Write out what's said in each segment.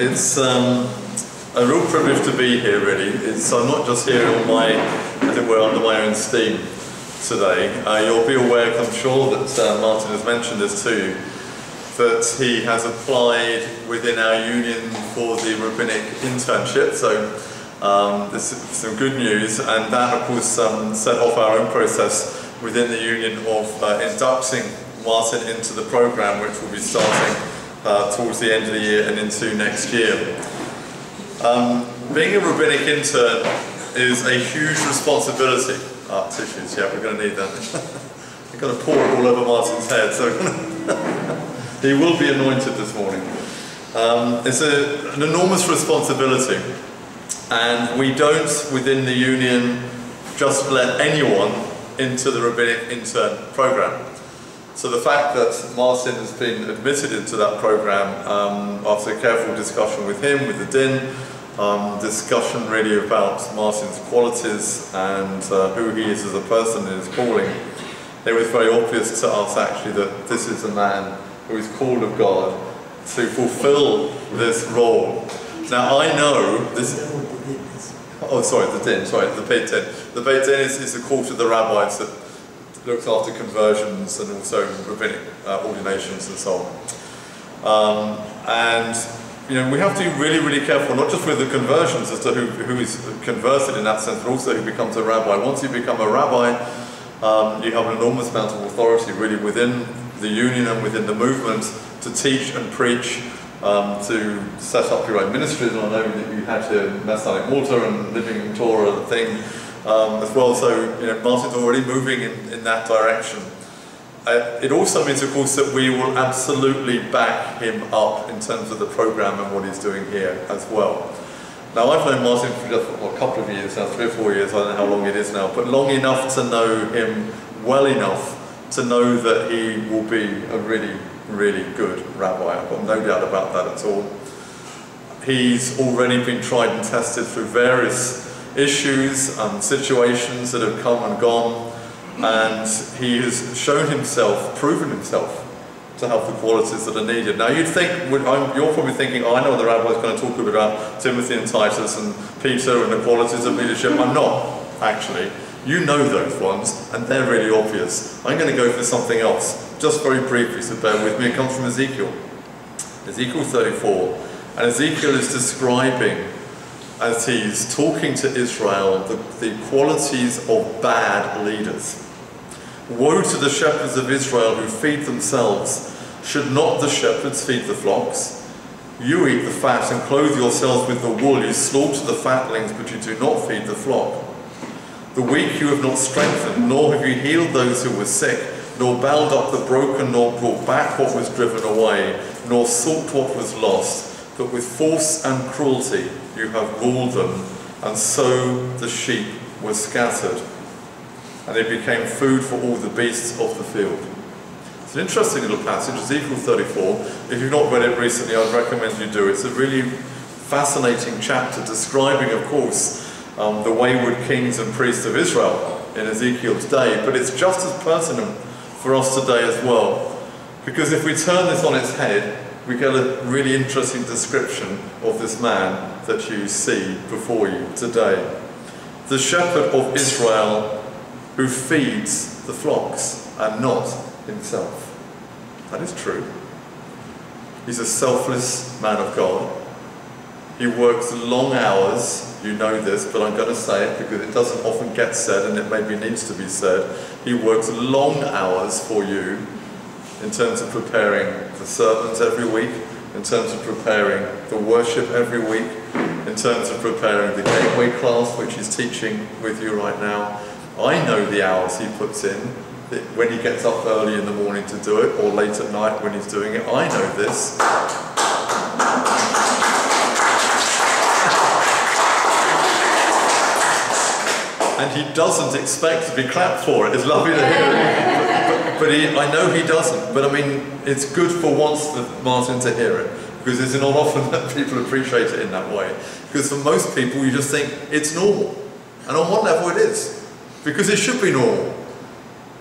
It's um, a real privilege to be here, really. It's, I'm not just here on my, as it were, under my own steam today. Uh, you'll be aware, I'm sure that uh, Martin has mentioned this to you, that he has applied within our union for the rabbinic internship. So um, this is some good news, and that, of course, um, set off our own process within the union of uh, inducting Martin into the program, which will be starting uh, towards the end of the year and into next year. Um, being a rabbinic intern is a huge responsibility. Ah, tissues, yeah, we're going to need that. We're going to pour it all over Martin's head, so he will be anointed this morning. Um, it's a, an enormous responsibility, and we don't, within the union, just let anyone into the rabbinic intern program. So the fact that Martin has been admitted into that program um, after careful discussion with him, with the Din, um, discussion really about Martin's qualities and uh, who he is as a person and his calling, it was very obvious to us actually that this is a man who is called of God to fulfill this role. Now I know this. Oh, sorry, the din. Sorry, the Beit Din. The Beit Din is, is the court of the rabbis looks after conversions and also rabbinic uh, ordinations and so on. Um, and you know, we have to be really, really careful, not just with the conversions as to who, who is converted in that sense, but also who becomes a rabbi. Once you become a rabbi, um, you have an enormous amount of authority really within the union and within the movement to teach and preach, um, to set up your own ministries. And I know that you had your Messianic Water and Living Torah thing um, as well. So, you know, Martin's already moving in, in that direction. Uh, it also means, of course, that we will absolutely back him up in terms of the program and what he's doing here as well. Now, I've known Martin for just well, a couple of years now, three or four years, I don't know how long it is now, but long enough to know him well enough to know that he will be a really, really good rabbi. I've got no doubt about that at all. He's already been tried and tested through various issues and situations that have come and gone, and he has shown himself, proven himself to have the qualities that are needed. Now, you'd think, you're probably thinking, oh, I know the rabbi's going to talk a bit about Timothy and Titus and Peter and the qualities of leadership. I'm not, actually. You know those ones, and they're really obvious. I'm going to go for something else, just very briefly, so bear with me. It comes from Ezekiel. Ezekiel 34. And Ezekiel is describing, as he's talking to Israel, the, the qualities of bad leaders. Woe to the shepherds of Israel who feed themselves. Should not the shepherds feed the flocks? You eat the fat and clothe yourselves with the wool. You slaughter the fatlings, but you do not feed the flock. The weak you have not strengthened, nor have you healed those who were sick, nor bound up the broken, nor brought back what was driven away, nor sought what was lost but with force and cruelty you have ruled them, and so the sheep were scattered, and they became food for all the beasts of the field. It's an interesting little passage, Ezekiel 34. If you've not read it recently, I'd recommend you do. It's a really fascinating chapter describing, of course, um, the wayward kings and priests of Israel in Ezekiel's day, but it's just as pertinent for us today as well. Because if we turn this on its head, we get a really interesting description of this man that you see before you today. The shepherd of Israel who feeds the flocks and not himself. That is true. He's a selfless man of God. He works long hours, you know this, but I'm going to say it because it doesn't often get said and it maybe needs to be said. He works long hours for you in terms of preparing the sermons every week, in terms of preparing the worship every week, in terms of preparing the gateway class, which he's teaching with you right now. I know the hours he puts in when he gets up early in the morning to do it, or late at night when he's doing it. I know this. and he doesn't expect to be clapped for it. It's lovely to hear it. But, but he, I know he doesn't. But I mean, it's good for once for Martin to hear it. Because it's not often that people appreciate it in that way. Because for most people, you just think it's normal. And on one level, it is. Because it should be normal.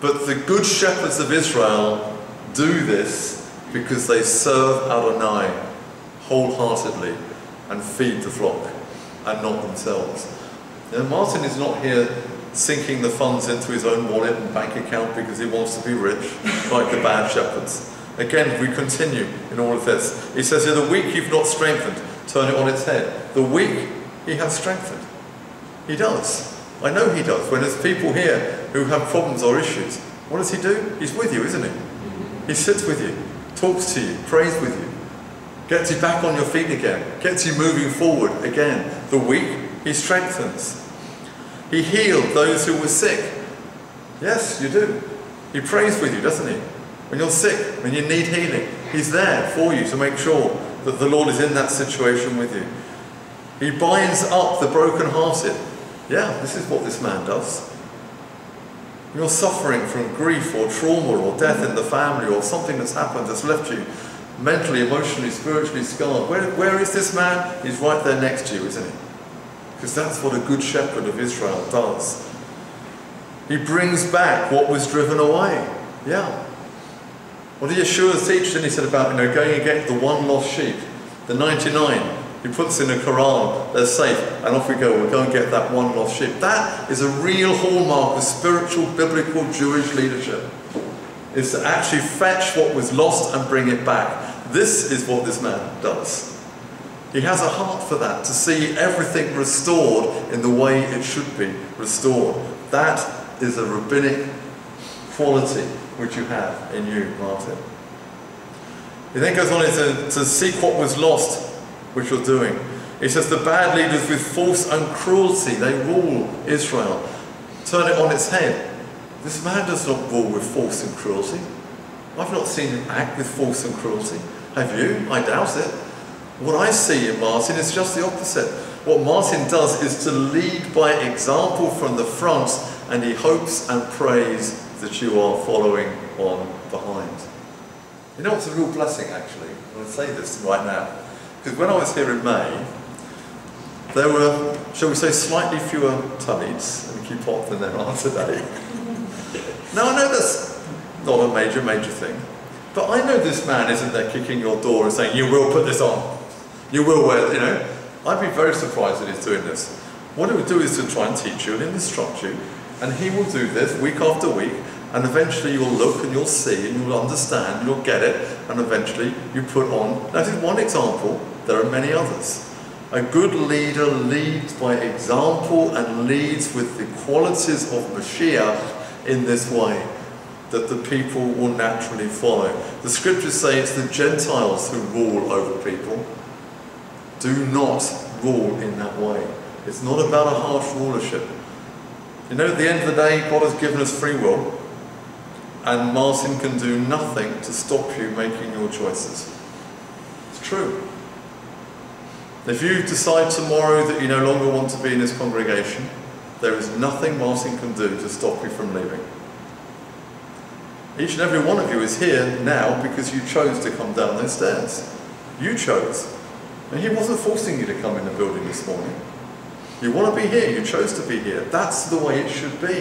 But the good shepherds of Israel do this because they serve Adonai wholeheartedly and feed the flock and not themselves. Now, Martin is not here sinking the funds into his own wallet and bank account because he wants to be rich, like the bad shepherds. Again, we continue in all of this. He says the weak you've not strengthened, turn it on its head. The weak he has strengthened. He does. I know he does. When there's people here who have problems or issues, what does he do? He's with you, isn't he? He sits with you, talks to you, prays with you, gets you back on your feet again, gets you moving forward again. The weak he strengthens. He healed those who were sick. Yes, you do. He prays with you, doesn't he? When you're sick, when you need healing, He's there for you to make sure that the Lord is in that situation with you. He binds up the brokenhearted. Yeah, this is what this man does. You're suffering from grief or trauma or death in the family or something that's happened that's left you mentally, emotionally, spiritually scarred, where, where is this man? He's right there next to you, isn't he? Because that's what a good shepherd of Israel does. He brings back what was driven away. Yeah. What did Yeshua teach? Then he said about, you know, going and get the one lost sheep, the 99. He puts in a corral, they're safe, and off we go. We'll go and get that one lost sheep. That is a real hallmark of spiritual, biblical, Jewish leadership. Is to actually fetch what was lost and bring it back. This is what this man does. He has a heart for that, to see everything restored in the way it should be restored. That is a rabbinic quality which you have in you, Martin. He then goes on to, to seek what was lost, which you're doing. He says, The bad leaders with force and cruelty, they rule Israel. Turn it on its head. This man does not rule with force and cruelty. I've not seen him act with force and cruelty. Have you? I doubt it. What I see in Martin is just the opposite. What Martin does is to lead by example from the front, and he hopes and prays that you are following on behind. You know what's a real blessing, actually? I'm going to say this right now. Because when I was here in May, there were, shall we say, slightly fewer tallits in Kippot than there are today. now, I know that's not a major, major thing. But I know this man isn't there kicking your door and saying, you will put this on. You will wear, you know. I'd be very surprised that he's doing this. What he would do is to try and teach you and instruct you, and he will do this week after week, and eventually you'll look and you'll see and you'll understand, you'll get it, and eventually you put on. That is one example, there are many others. A good leader leads by example and leads with the qualities of Mashiach in this way that the people will naturally follow. The scriptures say it's the Gentiles who rule over people. Do not rule in that way. It's not about a harsh rulership. You know, at the end of the day, God has given us free will, and Martin can do nothing to stop you making your choices. It's true. If you decide tomorrow that you no longer want to be in this congregation, there is nothing Martin can do to stop you from leaving. Each and every one of you is here now because you chose to come down those stairs. You chose. And he wasn't forcing you to come in the building this morning. You want to be here, you chose to be here. That's the way it should be.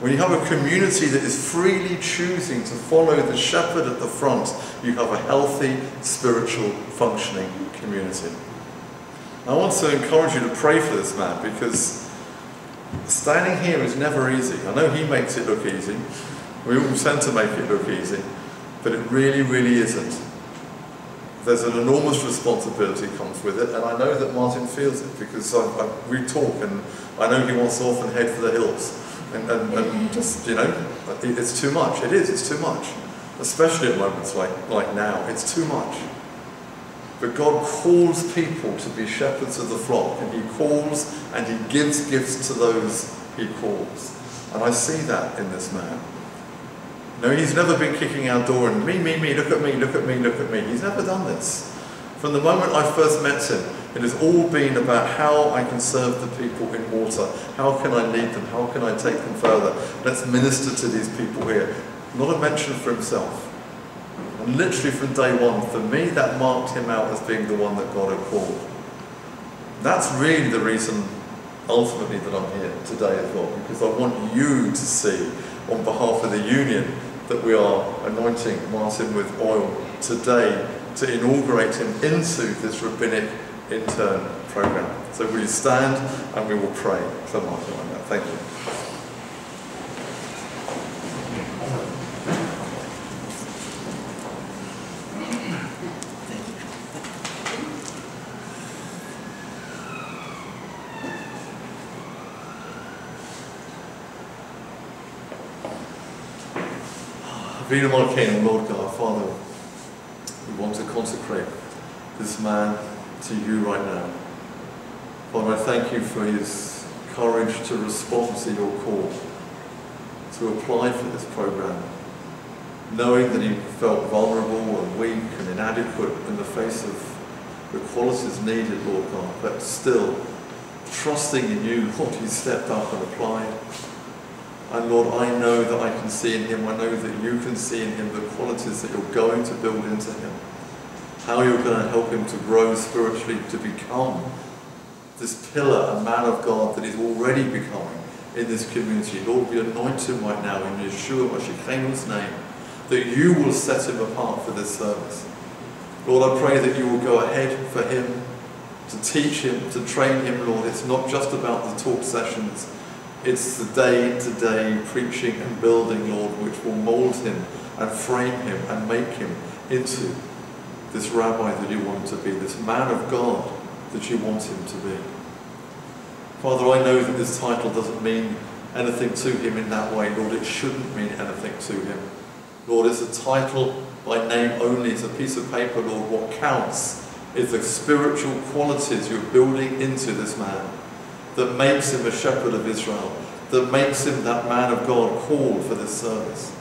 When you have a community that is freely choosing to follow the shepherd at the front, you have a healthy, spiritual, functioning community. I want to encourage you to pray for this man because standing here is never easy. I know he makes it look easy. We all tend to make it look easy, but it really, really isn't there's an enormous responsibility comes with it, and I know that Martin feels it because I, I, we talk, and I know he wants to often head for the hills, and, and, and just you know, it's too much. It is. It's too much, especially at moments like like now. It's too much. But God calls people to be shepherds of the flock, and He calls and He gives gifts to those He calls, and I see that in this man. No, he's never been kicking our door and me, me, me, look at me, look at me, look at me. He's never done this. From the moment I first met him, it has all been about how I can serve the people in water. How can I lead them? How can I take them further? Let's minister to these people here. Not a mention for himself. And literally from day one, for me, that marked him out as being the one that God had called. That's really the reason, ultimately, that I'm here today as well, because I want you to see, on behalf of the union, that we are anointing Martin with oil today to inaugurate him into this rabbinic intern program. So will you stand and we will pray for Martin. Thank you. Avinu Malkeinu, Lord God, Father, we want to consecrate this man to you right now. Father, I thank you for his courage to respond to your call, to apply for this program, knowing that he felt vulnerable and weak and inadequate in the face of the qualities needed, Lord God, but still trusting in you, Lord, he stepped up and applied. And Lord, I know that I can see in him, I know that you can see in him the qualities that you're going to build into him. How you're going to help him to grow spiritually, to become this pillar and man of God that he's already becoming in this community. Lord, we anoint him right now in Yeshua Mashiach's name, that you will set him apart for this service. Lord, I pray that you will go ahead for him, to teach him, to train him, Lord. It's not just about the talk sessions, it's the day-to-day preaching and building, Lord, which will mold him and frame him and make him into this rabbi that you want him to be, this man of God that you want him to be. Father, I know that this title doesn't mean anything to him in that way. Lord, it shouldn't mean anything to him. Lord, it's a title by name only. It's a piece of paper, Lord. What counts is the spiritual qualities you're building into this man that makes him a shepherd of Israel, that makes him that man of God called for this service.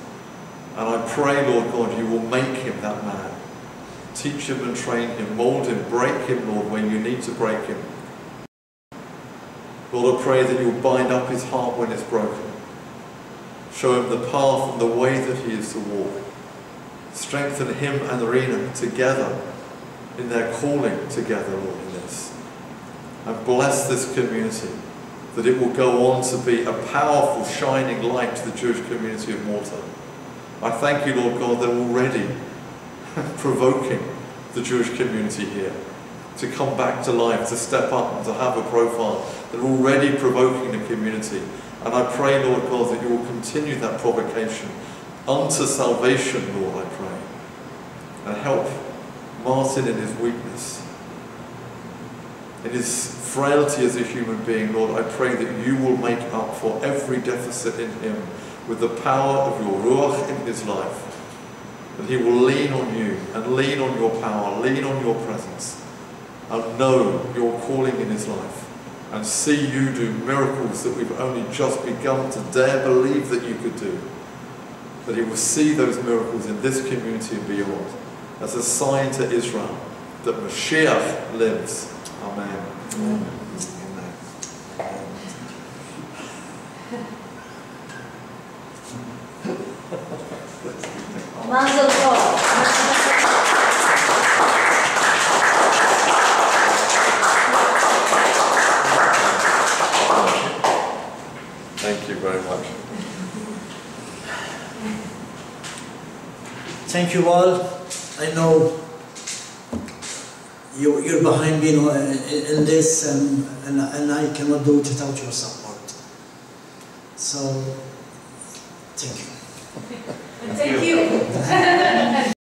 And I pray, Lord God, you will make him that man. Teach him and train him, mold him, break him, Lord, when you need to break him. Lord, I pray that you'll bind up his heart when it's broken. Show him the path and the way that he is to walk. Strengthen him and Rena together in their calling together, Lord, and bless this community, that it will go on to be a powerful, shining light to the Jewish community of Malta. I thank you, Lord God, they're already provoking the Jewish community here to come back to life, to step up and to have a profile. They're already provoking the community. And I pray, Lord God, that you will continue that provocation unto salvation, Lord, I pray. And help Martin in his weakness in his frailty as a human being, Lord, I pray that you will make up for every deficit in him with the power of your Ruach in his life. That he will lean on you and lean on your power, lean on your presence, and know your calling in his life, and see you do miracles that we've only just begun to dare believe that you could do. That he will see those miracles in this community and beyond as a sign to Israel that Mashiach lives Amen. Amen. Mazel tov. Thank you very much. Thank you all. I know you, you're behind me in, in this, and, and, and I cannot do it without your support. So, thank you. Thank you.